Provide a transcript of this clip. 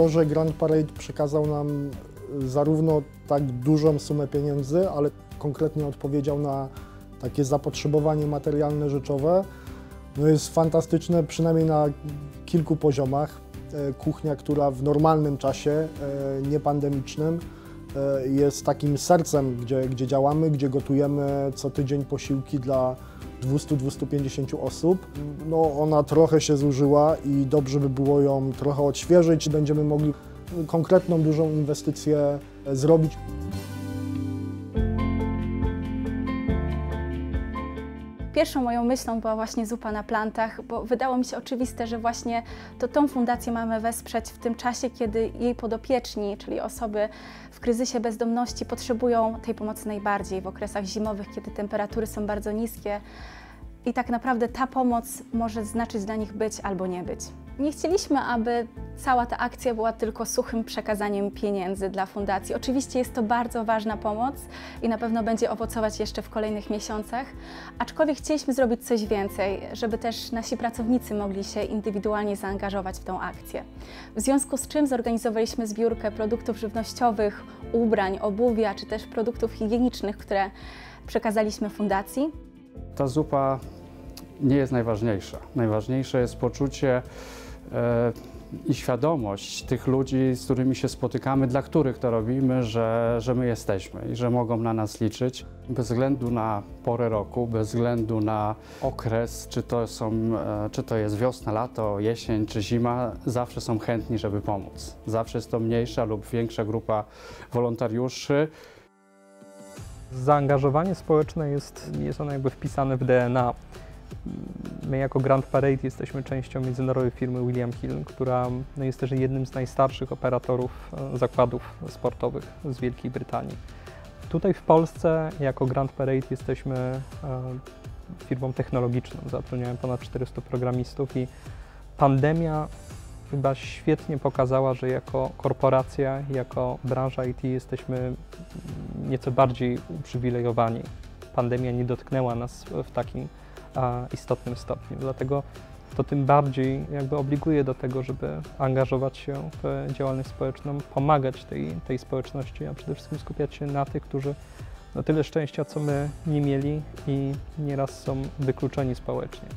to, że Grand Parade przekazał nam zarówno tak dużą sumę pieniędzy, ale konkretnie odpowiedział na takie zapotrzebowanie materialne, rzeczowe, no jest fantastyczne, przynajmniej na kilku poziomach. E, Kuchnia, która w normalnym czasie, e, niepandemicznym, jest takim sercem, gdzie, gdzie działamy, gdzie gotujemy co tydzień posiłki dla 200-250 osób. No, ona trochę się zużyła i dobrze by było ją trochę odświeżyć. Będziemy mogli konkretną, dużą inwestycję zrobić. Pierwszą moją myślą była właśnie zupa na plantach, bo wydało mi się oczywiste, że właśnie to tą fundację mamy wesprzeć w tym czasie, kiedy jej podopieczni, czyli osoby w kryzysie bezdomności potrzebują tej pomocy najbardziej w okresach zimowych, kiedy temperatury są bardzo niskie. I tak naprawdę ta pomoc może znaczyć dla nich być albo nie być. Nie chcieliśmy, aby cała ta akcja była tylko suchym przekazaniem pieniędzy dla fundacji. Oczywiście jest to bardzo ważna pomoc i na pewno będzie owocować jeszcze w kolejnych miesiącach, aczkolwiek chcieliśmy zrobić coś więcej, żeby też nasi pracownicy mogli się indywidualnie zaangażować w tą akcję. W związku z czym zorganizowaliśmy zbiórkę produktów żywnościowych, ubrań, obuwia czy też produktów higienicznych, które przekazaliśmy fundacji. Ta zupa nie jest najważniejsza. Najważniejsze jest poczucie e, i świadomość tych ludzi, z którymi się spotykamy, dla których to robimy, że, że my jesteśmy i że mogą na nas liczyć. Bez względu na porę roku, bez względu na okres, czy to, są, e, czy to jest wiosna, lato, jesień czy zima, zawsze są chętni, żeby pomóc. Zawsze jest to mniejsza lub większa grupa wolontariuszy. Zaangażowanie społeczne jest, jest ono jakby wpisane w DNA. My jako Grand Parade jesteśmy częścią międzynarodowej firmy William Hill, która no, jest też jednym z najstarszych operatorów e, zakładów sportowych z Wielkiej Brytanii. Tutaj w Polsce jako Grand Parade jesteśmy e, firmą technologiczną. Zatrudniałem ponad 400 programistów i pandemia chyba świetnie pokazała, że jako korporacja, jako branża IT jesteśmy nieco bardziej uprzywilejowani. Pandemia nie dotknęła nas w takim a, istotnym stopniu, dlatego to tym bardziej jakby obliguje do tego, żeby angażować się w działalność społeczną, pomagać tej, tej społeczności, a przede wszystkim skupiać się na tych, którzy no tyle szczęścia, co my nie mieli i nieraz są wykluczeni społecznie.